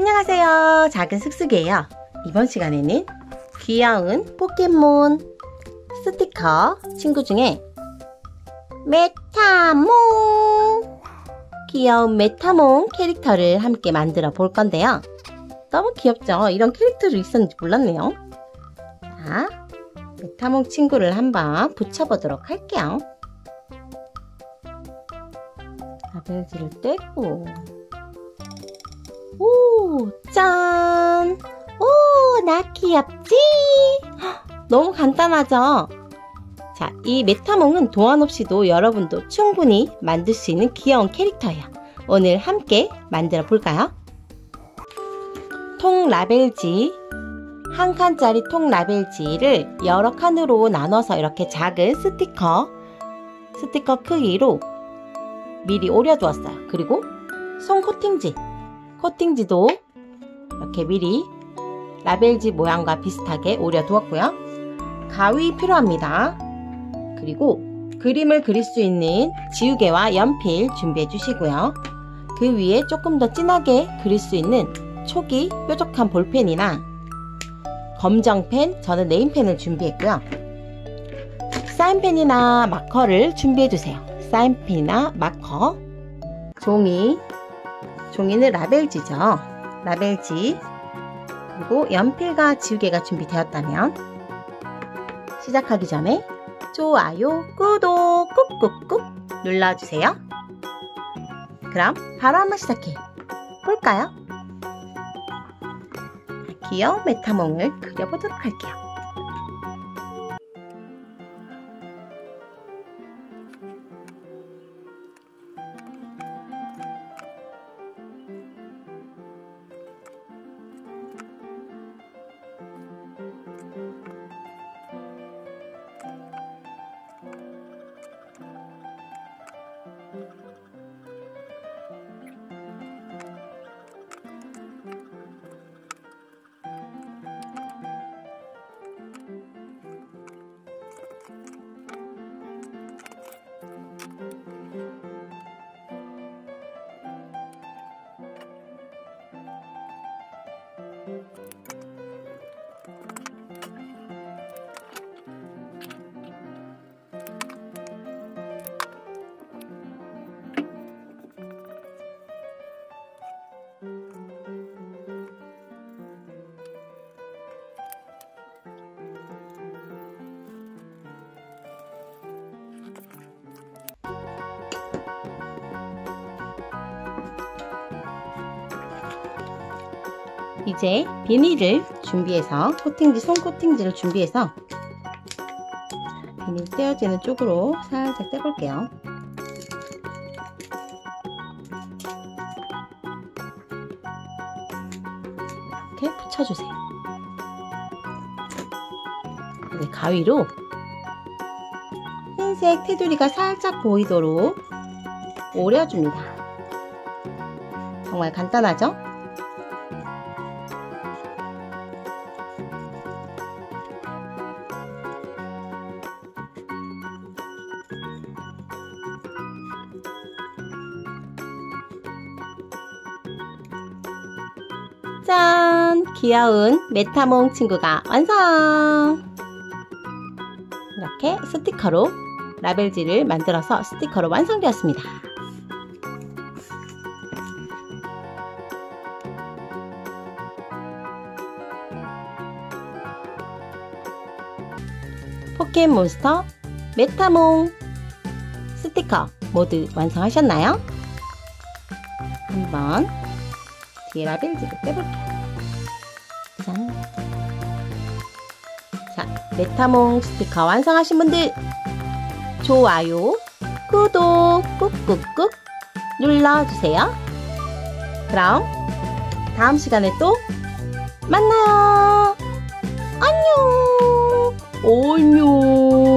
안녕하세요. 작은 슥슥이에요. 이번 시간에는 귀여운 포켓몬 스티커 친구 중에 메타몽 귀여운 메타몽 캐릭터를 함께 만들어 볼 건데요. 너무 귀엽죠? 이런 캐릭터도 있었는지 몰랐네요. 자, 메타몽 친구를 한번 붙여보도록 할게요. 라벨지를 떼고 오, 짠! 오, 나 귀엽지? 너무 간단하죠? 자, 이 메타몽은 도안 없이도 여러분도 충분히 만들 수 있는 귀여운 캐릭터예요. 오늘 함께 만들어 볼까요? 통 라벨지 한 칸짜리 통 라벨지를 여러 칸으로 나눠서 이렇게 작은 스티커 스티커 크기로 미리 오려두었어요. 그리고 손 코팅지 코팅지도 미리 라벨지 모양과 비슷하게 오려 두었고요. 가위 필요합니다. 그리고 그림을 그릴 수 있는 지우개와 연필 준비해 주시고요. 그 위에 조금 더 진하게 그릴 수 있는 촉이 뾰족한 볼펜이나 검정펜, 저는 네임펜을 준비했고요. 사인펜이나 마커를 준비해 주세요. 사인펜이나 마커, 종이, 종이는 라벨지죠. 라벨지, 그리고 연필과 지우개가 준비되었다면 시작하기 전에 좋아요, 구독 꾹꾹꾹 눌러주세요. 그럼 바로 한번 시작해 볼까요? 귀여운 메타몽을 그려보도록 할게요. 이제 비닐을 준비해서 코팅지, 손 코팅지를 준비해서 비닐 떼어지는 쪽으로 살짝 떼볼게요. 이렇게 붙여주세요. 이제 가위로 흰색 테두리가 살짝 보이도록 오려줍니다. 정말 간단하죠? 짠! 귀여운 메타몽 친구가 완성! 이렇게 스티커로 라벨지를 만들어서 스티커로 완성되었습니다. 포켓몬스터 메타몽 스티커 모두 완성하셨나요? 한번 뒤에 라벨지를 떼볼게요. 자. 자, 메타몽 스티커 완성하신 분들 좋아요, 구독 꾹꾹꾹 눌러주세요. 그럼 다음 시간에 또 만나요. 안녕. 안녕.